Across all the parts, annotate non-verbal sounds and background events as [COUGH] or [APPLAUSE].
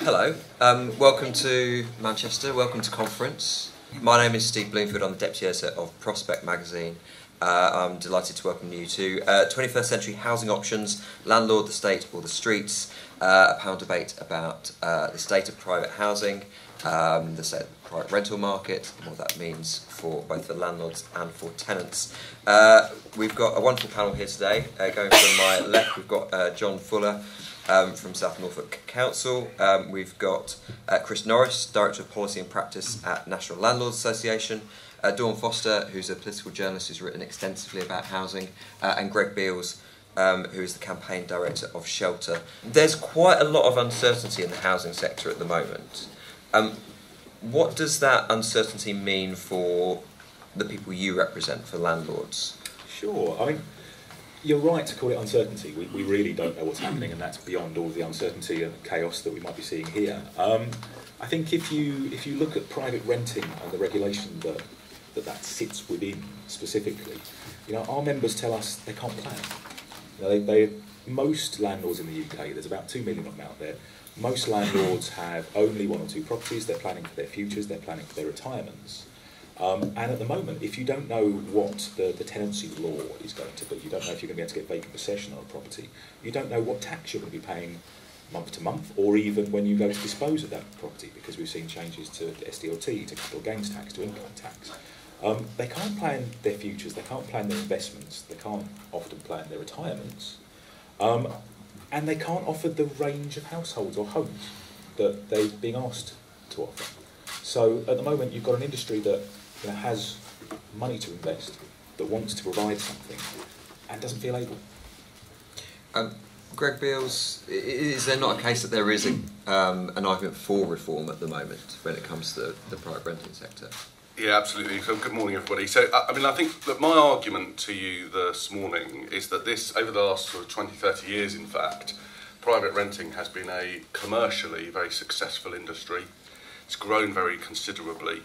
Hello, um, welcome to Manchester, welcome to conference. My name is Steve Bloomfield, I'm the Deputy Editor of Prospect Magazine. Uh, I'm delighted to welcome you to uh, 21st Century Housing Options, Landlord, the State or the Streets, uh, a panel debate about uh, the state of private housing, um, the of private rental market, and what that means for both the landlords and for tenants. Uh, we've got a wonderful panel here today. Uh, going from my [COUGHS] left, we've got John Fuller, um, from South Norfolk Council. Um, we've got uh, Chris Norris, Director of Policy and Practice at National Landlords Association. Uh, Dawn Foster, who's a political journalist who's written extensively about housing, uh, and Greg Beales, um, who is the campaign director of Shelter. There's quite a lot of uncertainty in the housing sector at the moment. Um, what does that uncertainty mean for the people you represent, for landlords? Sure. I mean, you're right to call it uncertainty. We, we really don't know what's happening, and that's beyond all the uncertainty and chaos that we might be seeing here. Um, I think if you if you look at private renting and the regulation that that, that sits within specifically, you know, our members tell us they can't plan. You know, they, they, most landlords in the UK, there's about two million of them out there. Most landlords have only one or two properties. They're planning for their futures. They're planning for their retirements. Um, and at the moment, if you don't know what the, the tenancy law is going to be, you don't know if you're going to be able to get vacant possession on a property, you don't know what tax you're going to be paying month to month, or even when you go to dispose of that property, because we've seen changes to SDLT, to capital gains tax, to income tax. Um, they can't plan their futures, they can't plan their investments, they can't often plan their retirements, um, and they can't offer the range of households or homes that they're being asked to offer. So at the moment, you've got an industry that that has money to invest, that wants to provide something, and doesn't feel able. Um, Greg Beales, is there not a case that there is a, um, an argument for reform at the moment when it comes to the private renting sector? Yeah, absolutely. So, good morning, everybody. So, I mean, I think that my argument to you this morning is that this, over the last sort of 20, 30 years, in fact, private renting has been a commercially very successful industry. It's grown very considerably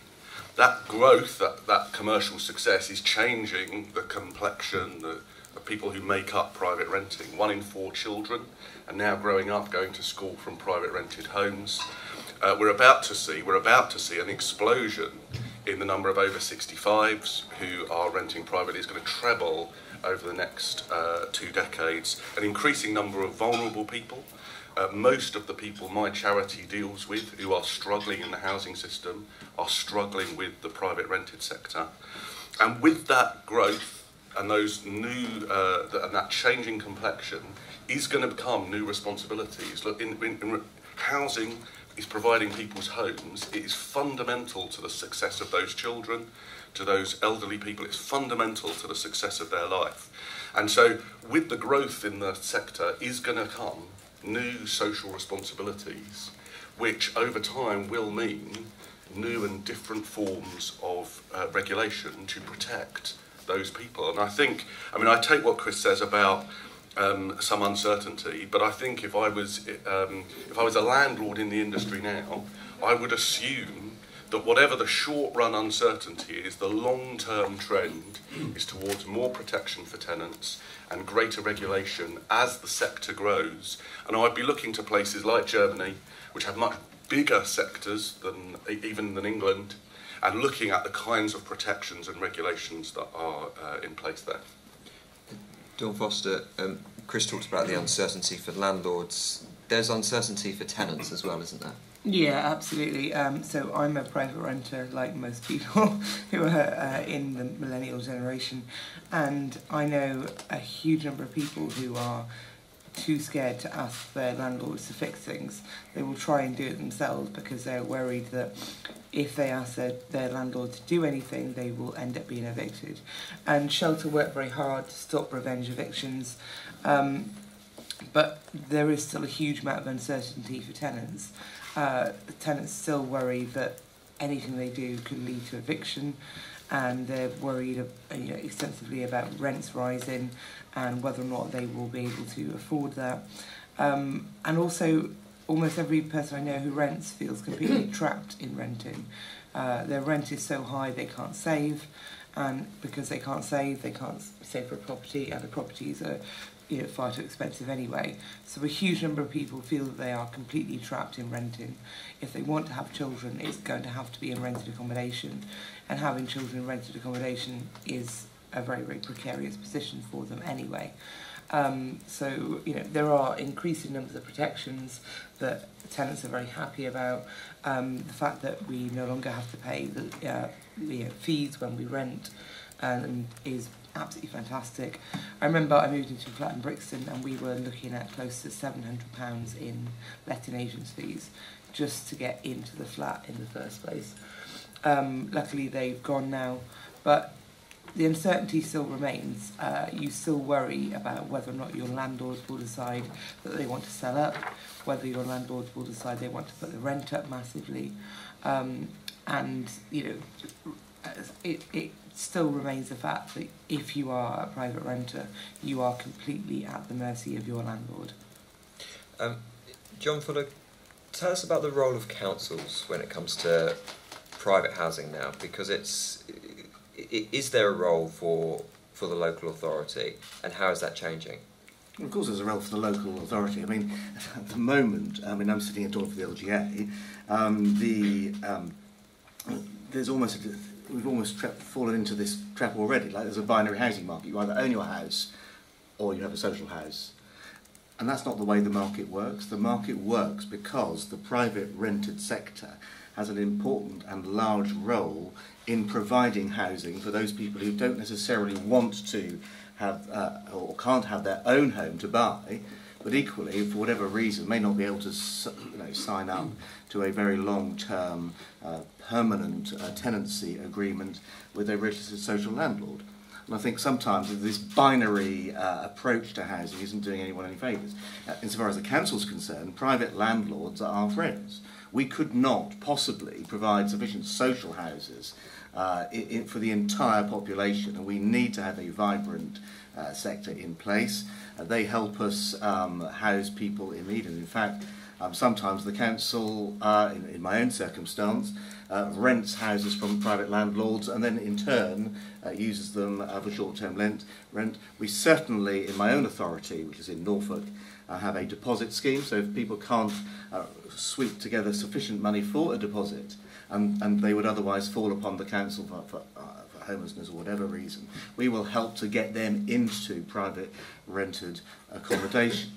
that growth, that, that commercial success is changing the complexion the, of people who make up private renting. One in four children are now growing up going to school from private rented homes. Uh, we're about to see, we're about to see an explosion in the number of over 65s who are renting privately. is going to treble over the next uh, two decades. An increasing number of vulnerable people uh, most of the people my charity deals with who are struggling in the housing system are struggling with the private rented sector. And with that growth and those new uh, and that changing complexion is going to become new responsibilities. Look, in, in, in housing is providing people's homes. It is fundamental to the success of those children, to those elderly people. It's fundamental to the success of their life. And so, with the growth in the sector, is going to come new social responsibilities, which over time will mean new and different forms of uh, regulation to protect those people. And I think, I mean, I take what Chris says about um, some uncertainty, but I think if I was um, if I was a landlord in the industry now, I would assume that whatever the short run uncertainty is, the long term trend is towards more protection for tenants and greater regulation as the sector grows. And I'd be looking to places like Germany, which have much bigger sectors than even than England, and looking at the kinds of protections and regulations that are uh, in place there. Dawn Foster, um, Chris talked about the uncertainty for landlords. There's uncertainty for tenants as well, isn't there? Yeah, absolutely. Um, so I'm a private renter, like most people [LAUGHS] who are uh, in the millennial generation, and I know a huge number of people who are too scared to ask their landlords to fix things. They will try and do it themselves because they're worried that if they ask their, their landlord to do anything, they will end up being evicted. And Shelter work very hard to stop revenge evictions. Um, but there is still a huge amount of uncertainty for tenants. Uh, tenants still worry that anything they do could lead to eviction. And they're worried uh, you know, extensively about rents rising and whether or not they will be able to afford that. Um, and also, almost every person I know who rents feels completely [CLEARS THROAT] trapped in renting. Uh, their rent is so high they can't save, and because they can't save, they can't save for a property, and the properties are you know, far too expensive anyway. So a huge number of people feel that they are completely trapped in renting. If they want to have children, it's going to have to be in rented accommodation. And having children in rented accommodation is a very, very precarious position for them anyway. Um, so, you know, there are increasing numbers of protections that tenants are very happy about. Um, the fact that we no longer have to pay the uh, you know, fees when we rent, um, is absolutely fantastic. I remember I moved into a flat in Brixton and we were looking at close to £700 in letting agents fees just to get into the flat in the first place. Um, luckily they've gone now, but the uncertainty still remains. Uh, you still worry about whether or not your landlords will decide that they want to sell up, whether your landlords will decide they want to put the rent up massively, um, and you know, it, it still remains the fact that if you are a private renter, you are completely at the mercy of your landlord. Um, John Fuller, tell us about the role of councils when it comes to private housing now, because it's is there a role for for the local authority, and how is that changing? Of course, there's a role for the local authority. I mean, [LAUGHS] at the moment, I mean, I'm sitting and talking for the LGA. Um, the um, there's almost a, we've almost fallen into this trap already. Like there's a binary housing market. You either own your house, or you have a social house. And that's not the way the market works. The market works because the private rented sector has an important and large role in providing housing for those people who don't necessarily want to have uh, or can't have their own home to buy, but equally, for whatever reason, may not be able to you know, sign up to a very long-term, uh, permanent uh, tenancy agreement with a registered social landlord. And I think sometimes this binary uh, approach to housing isn't doing anyone any favours. Uh, insofar as the council's concerned, private landlords are our friends. We could not possibly provide sufficient social houses uh, for the entire population, and we need to have a vibrant uh, sector in place. Uh, they help us um, house people in need, and in fact, um, sometimes the council, uh, in, in my own circumstance, uh, rents houses from private landlords and then in turn uh, uses them for short-term rent. We certainly, in my own authority, which is in Norfolk, uh, have a deposit scheme, so if people can't uh, sweep together sufficient money for a deposit, and, and they would otherwise fall upon the council for, for, uh, for homelessness or whatever reason, we will help to get them into private rented accommodation.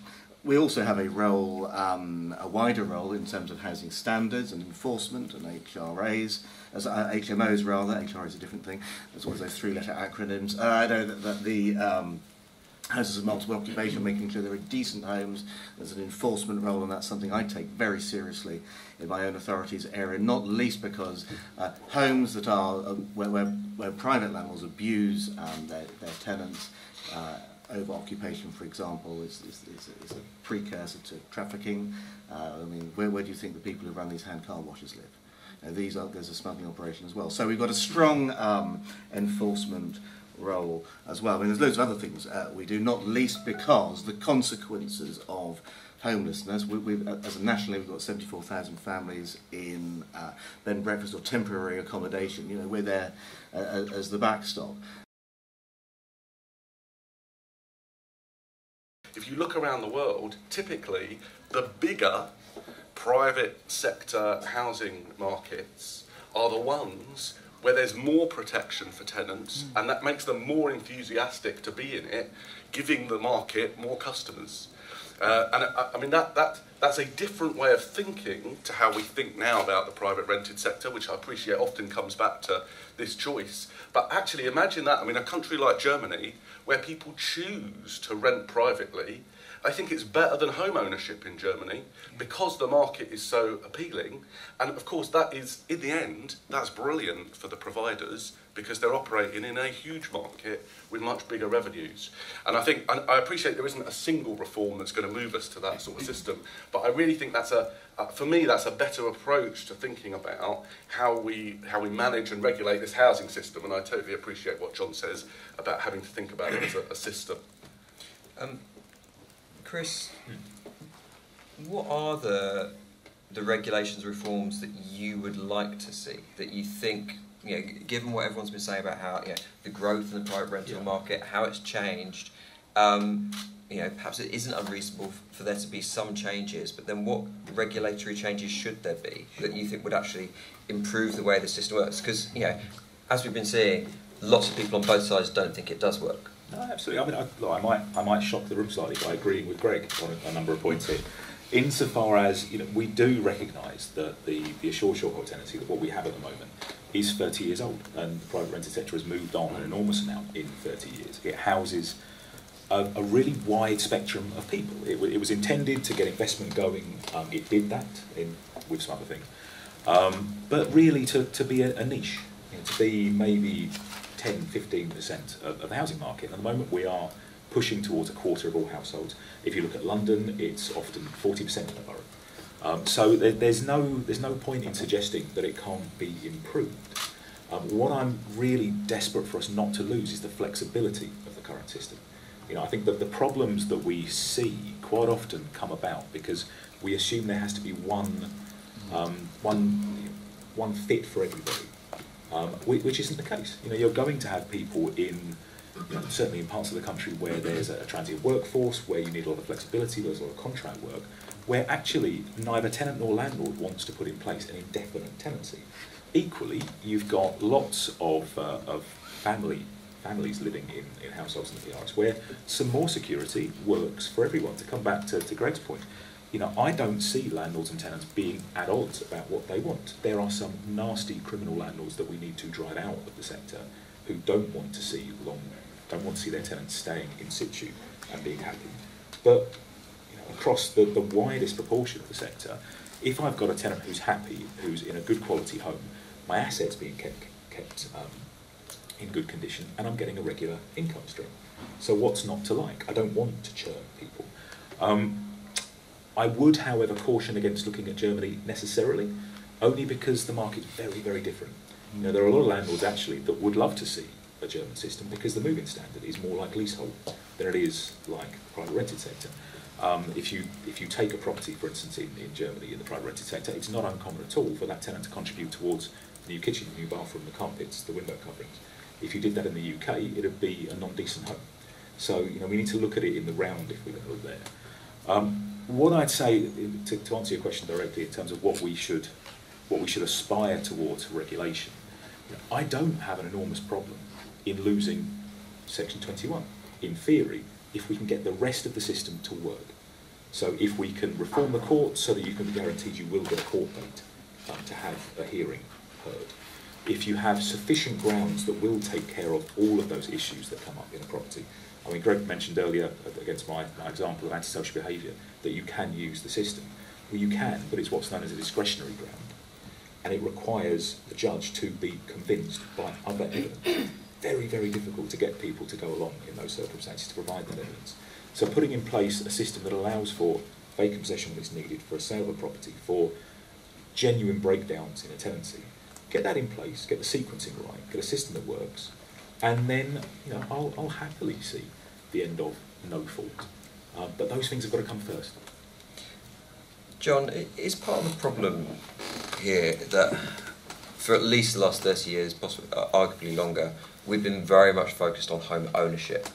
We also have a role, um, a wider role in terms of housing standards and enforcement and HRAs, as uh, HMOs rather. HR is a different thing. There's always those three-letter acronyms. Uh, I know that, that the um, houses of multiple occupation, making sure there are decent homes. There's an enforcement role, and that's something I take very seriously in my own authority's area, not least because uh, homes that are uh, where, where, where private landlords abuse um, their, their tenants. Uh, over occupation, for example, is, is, is, is a precursor to trafficking. Uh, I mean, where, where do you think the people who run these hand car washes live? These are, there's a smuggling operation as well. So we've got a strong um, enforcement role as well. I mean, there's loads of other things uh, we do, not least because the consequences of homelessness. We, we've, as a nationally, we've got 74,000 families in uh, bed and breakfast or temporary accommodation. You know, we're there uh, as the backstop. If you look around the world, typically the bigger private sector housing markets are the ones where there's more protection for tenants mm. and that makes them more enthusiastic to be in it, giving the market more customers. Uh, and I, I mean, that, that, that's a different way of thinking to how we think now about the private rented sector, which I appreciate often comes back to this choice. But actually, imagine that. I mean, a country like Germany, where people choose to rent privately, I think it's better than home ownership in Germany because the market is so appealing. And of course, that is, in the end, that's brilliant for the providers because they're operating in a huge market with much bigger revenues. And I think, and I appreciate there isn't a single reform that's going to move us to that sort of system, but I really think that's a, uh, for me, that's a better approach to thinking about how we, how we manage and regulate this housing system. And I totally appreciate what John says about having to think about it as a, a system. Um, Chris, what are the the regulations reforms that you would like to see that you think you know, given what everyone's been saying about how you know, the growth in the private rental yeah. market, how it's changed, um, you know, perhaps it isn't unreasonable for there to be some changes, but then what regulatory changes should there be that you think would actually improve the way the system works? Because, you know, as we've been seeing, lots of people on both sides don't think it does work. No, absolutely. I mean, I, look, I might, I might shock the room slightly by agreeing with Greg on a, a number of points here. Insofar as you know, we do recognise that the, the assured short hold tenancy, that what we have at the moment, is 30 years old, and the private rented sector has moved on an enormous amount in 30 years. It houses a, a really wide spectrum of people. It, it was intended to get investment going. Um, it did that in, with some other things. Um, but really to, to be a, a niche, you know, to be maybe 10, 15% of, of the housing market. At the moment we are pushing towards a quarter of all households. If you look at London, it's often 40% of the borough. Um, so there, there's, no, there's no point in suggesting that it can't be improved. Um, what I'm really desperate for us not to lose is the flexibility of the current system. You know, I think that the problems that we see quite often come about because we assume there has to be one, um, one, one fit for everybody, um, which isn't the case. You know, you're going to have people in, you know, certainly in parts of the country where there's a transient workforce, where you need a lot of flexibility, there's a lot of contract work, where actually neither tenant nor landlord wants to put in place an indefinite tenancy. Equally, you've got lots of, uh, of family families living in, in households in the PRS where some more security works for everyone. To come back to, to Greg's point, you know, I don't see landlords and tenants being at odds about what they want. There are some nasty criminal landlords that we need to drive out of the sector who don't want to see long, don't want to see their tenants staying in situ and being happy. But across the, the widest proportion of the sector, if I've got a tenant who's happy, who's in a good quality home, my assets being kept, kept um, in good condition, and I'm getting a regular income stream. So what's not to like? I don't want to churn people. Um, I would, however, caution against looking at Germany necessarily, only because the market's very, very different. You know, there are a lot of landlords actually that would love to see a German system because the moving standard is more like leasehold than it is like the private rented sector. Um, if you if you take a property, for instance, in, in Germany in the private rented sector, it's not uncommon at all for that tenant to contribute towards the new kitchen, the new bathroom, the carpets, the window coverings. If you did that in the UK, it'd be a non-decent home. So you know we need to look at it in the round if we're going to look there. Um, what I'd say to, to answer your question directly in terms of what we should what we should aspire towards for regulation, you know, I don't have an enormous problem in losing Section 21. In theory, if we can get the rest of the system to work. So if we can reform the courts so that you can be guaranteed you will get a court date um, to have a hearing heard. If you have sufficient grounds that will take care of all of those issues that come up in a property. I mean, Greg mentioned earlier, against my, my example of antisocial behaviour, that you can use the system. Well, you can, but it's what's known as a discretionary ground. And it requires the judge to be convinced by other evidence very, very difficult to get people to go along in those circumstances to provide that evidence. So putting in place a system that allows for vacant possession when it's needed, for a sale of a property, for genuine breakdowns in a tenancy, get that in place, get the sequencing right, get a system that works, and then you know I'll, I'll happily see the end of no fault. Uh, but those things have got to come first. John, is part of the problem here that for at least the last 30 years, possibly uh, arguably longer, we've been very much focused on home ownership,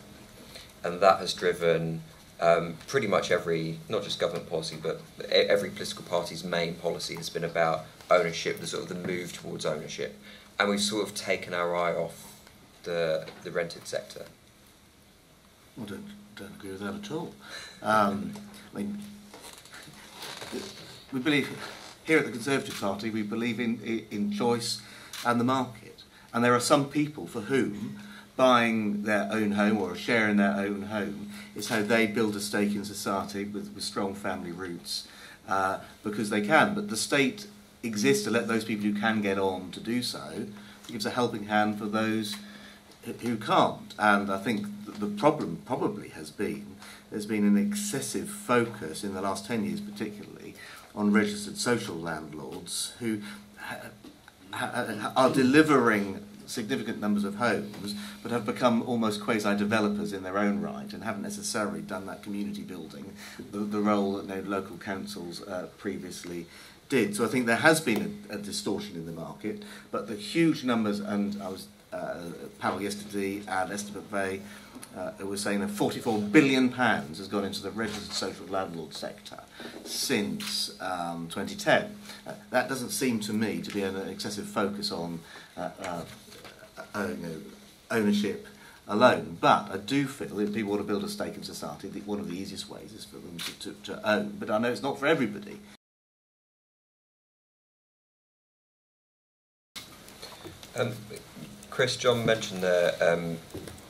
and that has driven um, pretty much every, not just government policy, but every political party's main policy has been about ownership, the sort of the move towards ownership, and we've sort of taken our eye off the the rented sector. I don't don't agree with that at all. Um, I mean, we believe here at the Conservative Party we believe in in choice and the market. And there are some people for whom buying their own home or a share in their own home is how they build a stake in society with, with strong family roots uh, because they can. But the state exists to let those people who can get on to do so. It gives a helping hand for those who can't. And I think the problem probably has been there's been an excessive focus in the last 10 years, particularly, on registered social landlords who are delivering significant numbers of homes, but have become almost quasi-developers in their own right and haven't necessarily done that community building, the, the role that local councils uh, previously did. So I think there has been a, a distortion in the market, but the huge numbers, and I was panel yesterday, and Esther McVey, uh, was saying that 44 billion pounds has gone into the registered social landlord sector since um, 2010. Uh, that doesn't seem to me to be an excessive focus on uh, uh, uh, you know, ownership alone. But I do feel if people want to build a stake in society, that one of the easiest ways is for them to, to, to own. But I know it's not for everybody. Um, Chris, John mentioned there um,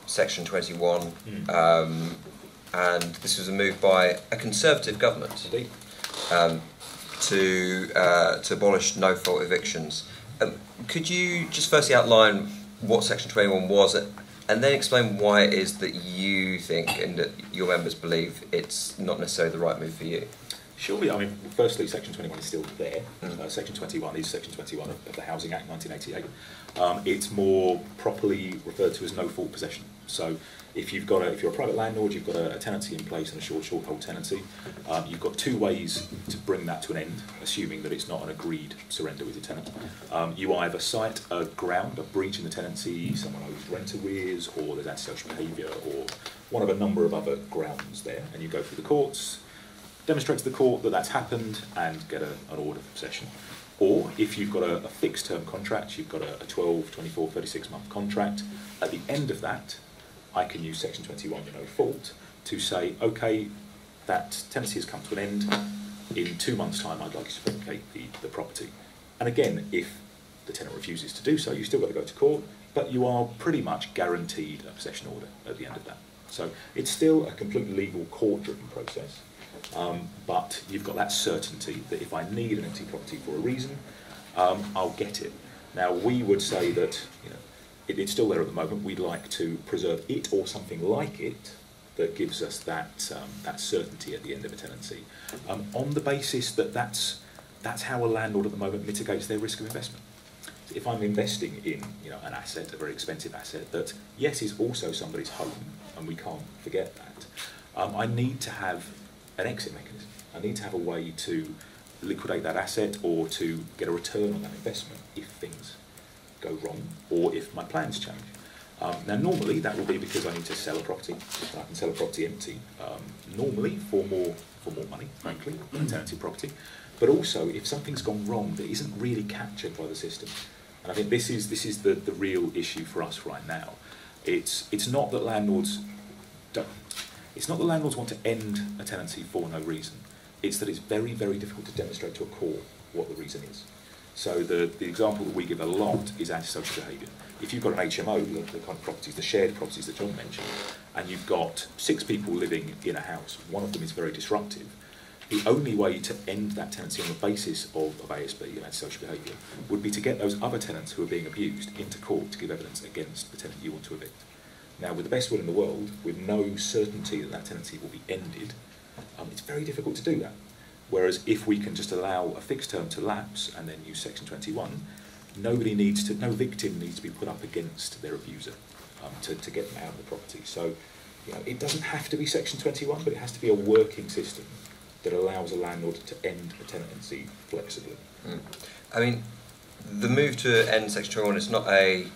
Section 21, Mm. um, and this was a move by a Conservative government um, to uh, to abolish no fault evictions. Um, could you just firstly outline what Section 21 was, and then explain why it is that you think and that your members believe it's not necessarily the right move for you? Sure, yeah, I mean, firstly, Section 21 is still there. Mm. Uh, Section 21 is Section 21 of, of the Housing Act 1988. Um, it's more properly referred to as no fault possession. So, if you've got a, if you're a private landlord, you've got a, a tenancy in place and a short short hold tenancy. Um, you've got two ways to bring that to an end, assuming that it's not an agreed surrender with the tenant. Um, you either cite a ground, a breach in the tenancy, someone owes rent arrears, or there's antisocial behaviour, or one of a number of other grounds there, and you go through the courts demonstrate to the court that that's happened and get a, an order for possession. Or if you've got a, a fixed term contract, you've got a, a 12, 24, 36 month contract, at the end of that, I can use Section 21, you know, fault, to say, okay, that tenancy has come to an end. In two months' time, I'd like you to vacate the, the property. And again, if the tenant refuses to do so, you've still got to go to court, but you are pretty much guaranteed a possession order at the end of that. So it's still a completely legal court-driven process. Um, but you've got that certainty that if I need an empty property for a reason, um, I'll get it. Now, we would say that you know, it, it's still there at the moment. We'd like to preserve it or something like it that gives us that, um, that certainty at the end of a tenancy, um, on the basis that that's, that's how a landlord at the moment mitigates their risk of investment. If I'm investing in you know, an asset, a very expensive asset, that yes is also somebody's home, and we can't forget that, um, I need to have an exit mechanism. I need to have a way to liquidate that asset or to get a return on that investment if things go wrong or if my plans change. Um, now, normally that will be because I need to sell a property. I can sell a property empty, um, normally for more for more money, frankly, than a property. But also, if something's gone wrong that isn't really captured by the system, and I think this is this is the, the real issue for us right now. It's it's not that landlords don't, it's not that landlords want to end a tenancy for no reason. It's that it's very, very difficult to demonstrate to a court what the reason is. So the, the example that we give a lot is antisocial behaviour. If you've got an HMO, the, the kind of properties, the shared properties that John mentioned, and you've got six people living in a house, one of them is very disruptive, the only way to end that tenancy on the basis of, of ASB and antisocial behaviour would be to get those other tenants who are being abused into court to give evidence against the tenant you want to evict. Now, with the best will in the world, with no certainty that that tenancy will be ended, um, it's very difficult to do that. Whereas if we can just allow a fixed term to lapse and then use Section 21, nobody needs to, no victim needs to be put up against their abuser um, to, to get them out of the property. So, you know, it doesn't have to be Section 21, but it has to be a working system that allows a landlord to end a tenancy flexibly. Mm. I mean, the move to end Section 21 is not a,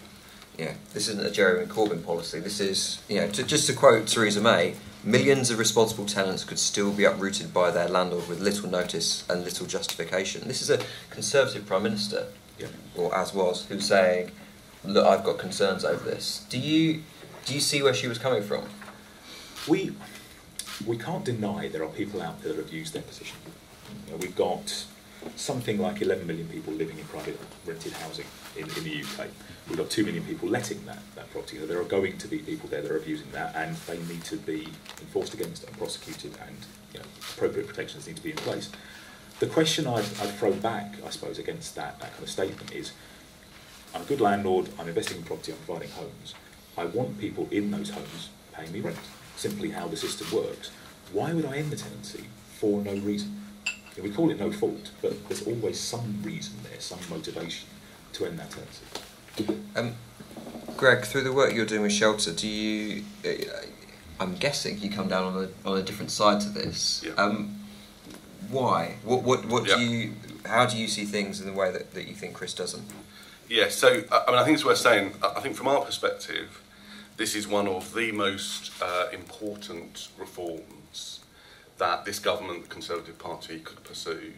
know, this isn't a Jeremy Corbyn policy. This is, you know, to, just to quote Theresa May, millions of responsible tenants could still be uprooted by their landlord with little notice and little justification. This is a Conservative Prime Minister, Yeah. or as was, who's saying, look, I've got concerns over this. Do you, do you see where she was coming from? We, we can't deny there are people out there that have used their position. You know, we've got something like 11 million people living in private rented housing in, in the UK. We've got 2 million people letting that, that property. There are going to be people there that are abusing that and they need to be enforced against and prosecuted and you know, appropriate protections need to be in place. The question I'd, I'd throw back, I suppose, against that, that kind of statement is, I'm a good landlord, I'm investing in property, I'm providing homes. I want people in those homes paying me rent. Simply how the system works. Why would I end the tenancy for no reason? You know, we call it no fault, but there's always some reason there, some motivation to end that tenancy. Um, Greg, through the work you're doing with Shelter, do you? Uh, I'm guessing you come down on a on a different side to this. Yeah. Um, why? What what what Yeah. do you? How do you see things in the way that, that you think Chris doesn't? Yeah, so I mean, I think it's worth saying. I think from our perspective, this is one of the most uh, important reforms that this government, the Conservative Party, could pursue.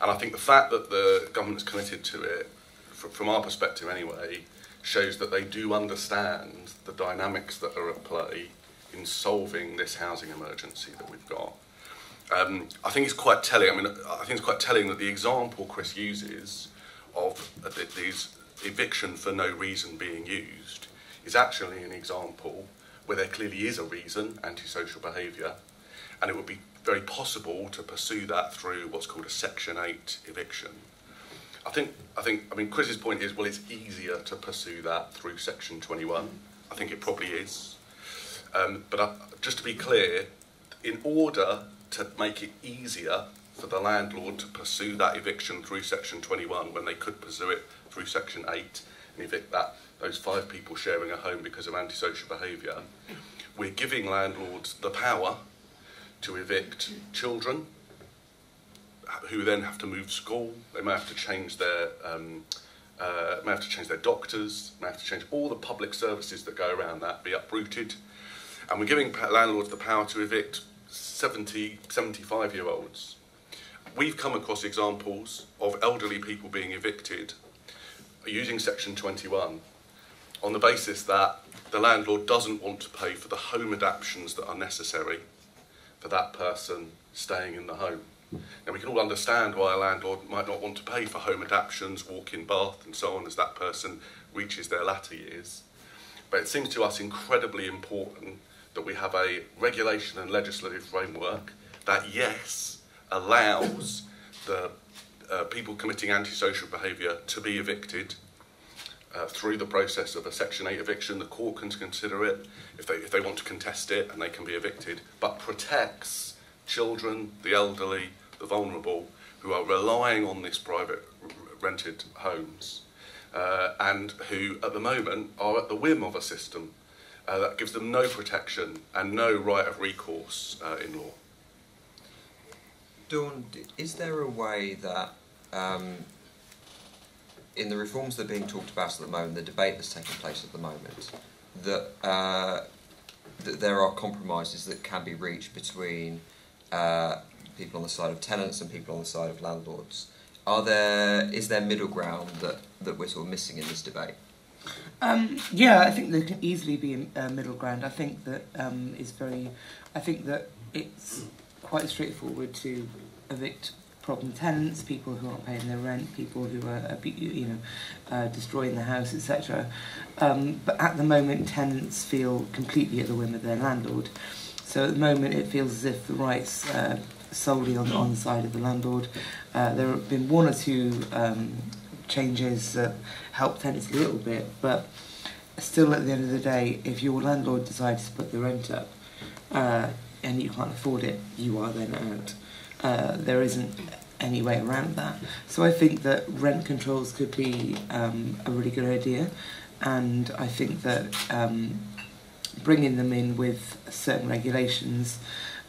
And I think the fact that the government is committed to it, from our perspective anyway, shows that they do understand the dynamics that are at play in solving this housing emergency that we've got. Um, I think it's quite telling. I mean, I think it's quite telling that the example Chris uses of uh, these eviction for no reason being used is actually an example where there clearly is a reason, antisocial behaviour, and it would be very possible to pursue that through what's called a Section 8 eviction. I think, I think, I mean, Chris's point is, well, it's easier to pursue that through Section 21. I think it probably is. Um, but I, just to be clear, in order to make it easier for the landlord to pursue that eviction through Section 21 when they could pursue it through Section 8 and evict that those five people sharing a home because of antisocial behaviour, we're giving landlords the power to evict children who then have to move school. They may have to change their um, uh, may have to change their doctors, may have to change all the public services that go around that, be uprooted. And we're giving landlords the power to evict 70, 75 year olds. We've come across examples of elderly people being evicted using Section 21 on the basis that the landlord doesn't want to pay for the home adaptations that are necessary for that person staying in the home. Now, we can all understand why a landlord might not want to pay for home adaptations, walk-in bath, and so on as that person reaches their latter years. But it seems to us incredibly important that we have a regulation and legislative framework that, yes, allows the uh, people committing antisocial behaviour to be evicted uh, through the process of a Section 8 eviction. The court can consider it if they, if they want to contest it and they can be evicted, but protects children, the elderly, the vulnerable, who are relying on this private rented homes uh, and who at the moment are at the whim of a system uh, that gives them no protection and no right of recourse uh, in law. Dawn, is there a way that um, in the reforms that are being talked about at the moment, the debate that's taking place at the moment, that, uh, that there are compromises that can be reached between uh, people on the side of tenants and people on the side of landlords. Are there is there middle ground that, that we're sort of missing in this debate? Um, yeah, I think there can easily be a middle ground. I think that um, is very. I think that it's quite straightforward to evict problem tenants, people who aren't paying their rent, people who are you know uh, destroying the house, etc. Um, but at the moment, tenants feel completely at the whim of their landlord. So at the moment, it feels as if the rights uh, solely on, on the side of the landlord. Uh, there have been one or two um, changes that help tenants a little bit, but still at the end of the day, if your landlord decides to put the rent up uh, and you can't afford it, you are then out. Uh, there isn't any way around that. So I think that rent controls could be um, a really good idea, and I think that um, bringing them in with certain regulations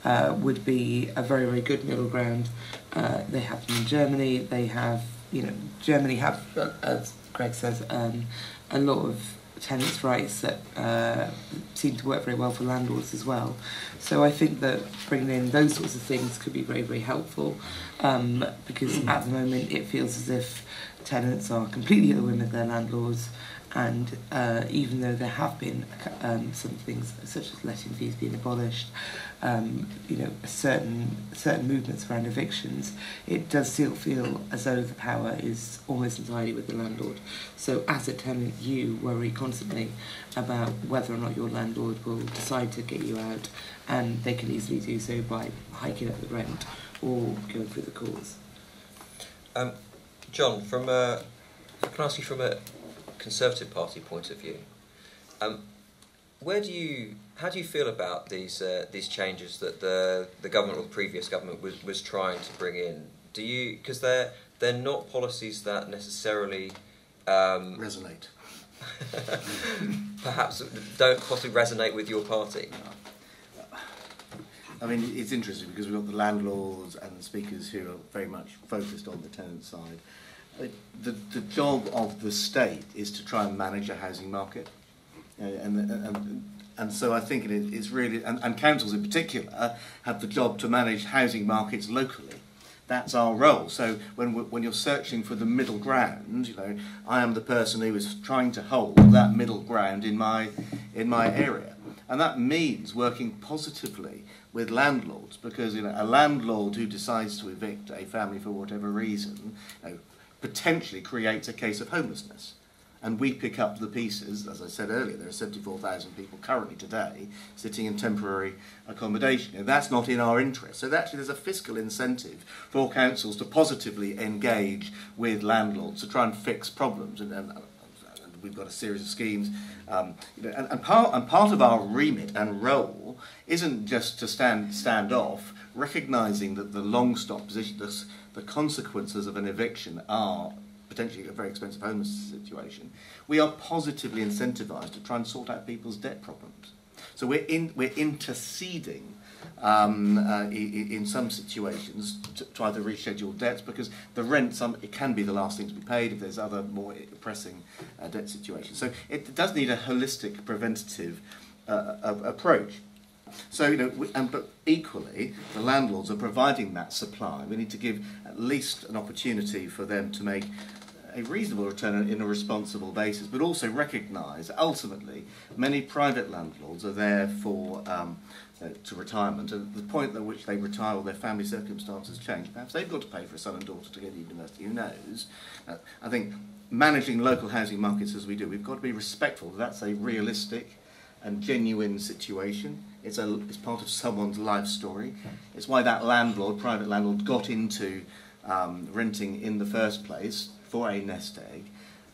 uh, would be a very very good middle ground. Uh, they have them in Germany. They have you know Germany have as Greg says um, a lot of tenants' rights that uh, seem to work very well for landlords as well. So I think that bringing in those sorts of things could be very, very helpful um, because at the moment it feels as if tenants are completely at the whim of their landlords and uh, even though there have been um, some things such as letting fees being abolished, um, you know, certain certain movements around evictions, it does still feel as though the power is almost entirely with the landlord. So as a tenant, you worry constantly about whether or not your landlord will decide to get you out, and they can easily do so by hiking up the rent or going through the courts. Um, John, from a, can I ask you from a Conservative Party point of view, um, where do you, how do you feel about these uh, these changes that the the government or the previous government was, was trying to bring in? Do you because they're they're not policies that necessarily um, resonate. [LAUGHS] perhaps don't possibly resonate with your party. I mean, it's interesting because we've got the landlords and the speakers who are very much focused on the tenant side, the, the job of the state is to try and manage a housing market. Uh, and, and, and so I think it is really, and, and councils in particular, have the job to manage housing markets locally. That's our role. So when, when you're searching for the middle ground, you know, I am the person who is trying to hold that middle ground in my, in my area. And that means working positively with landlords because you know, a landlord who decides to evict a family for whatever reason you know, potentially creates a case of homelessness. And we pick up the pieces, as I said earlier, there are 74,000 people currently today sitting in temporary accommodation. And that's not in our interest. So actually there's a fiscal incentive for councils to positively engage with landlords to try and fix problems. And, and, and we've got a series of schemes. Um, you know, and, and, part, and part of our remit and role isn't just to stand, stand off, recognising that the long stop position, the, the consequences of an eviction are potentially a very expensive homeless situation, we are positively incentivized to try and sort out people's debt problems. So we're, in, we're interceding um, uh, in, some situations to to reschedule debts because the rent, some, it can be the last thing to be paid if there's other more pressing uh, debt situations. So it does need a holistic preventative uh, approach. So, you know, and, but equally, the landlords are providing that supply. We need to give at least an opportunity for them to make a reasonable return in a responsible basis, but also recognise ultimately many private landlords are there for um, uh, to retirement. At the point at which they retire or their family circumstances change, perhaps they've got to pay for a son and daughter to go to university. Who knows? Uh, I think managing local housing markets as we do, we've got to be respectful. That's a realistic and genuine situation. It's, a, it's part of someone's life story. It's why that landlord, private landlord, got into um, renting in the first place for a nest egg.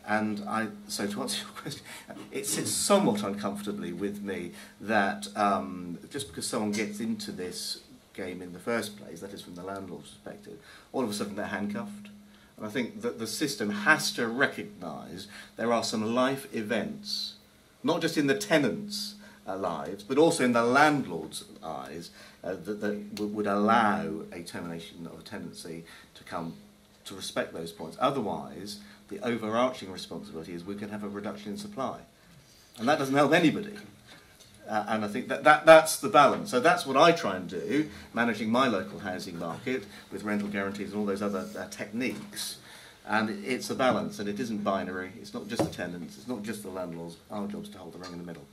And I, so to answer your [LAUGHS] question, it sits somewhat uncomfortably with me that um, just because someone gets into this game in the first place, that is from the landlord's perspective, all of a sudden they're handcuffed. And I think that the system has to recognise there are some life events, not just in the tenants' uh, lives, but also in the landlord's eyes, uh, that, that would allow a termination of a tenancy to come to respect those points. Otherwise, the overarching responsibility is we can have a reduction in supply. And that doesn't help anybody. Uh, and I think that, that that's the balance. So that's what I try and do, managing my local housing market with rental guarantees and all those other uh, techniques. And it's a balance, and it isn't binary. It's not just the tenants, it's not just the landlords. Our job's to hold the ring in the middle.